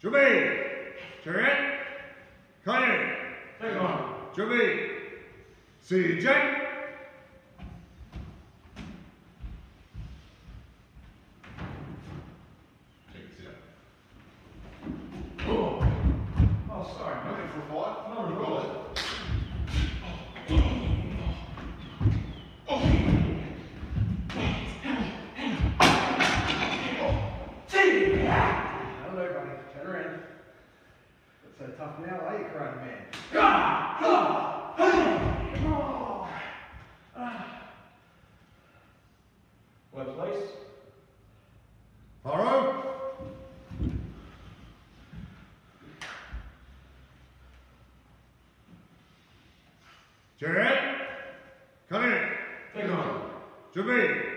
准备，全员，开始，这个准备，时间。 So tough now, are you, karate man? Left place. Paro. Jared, come in. Take on. 准备，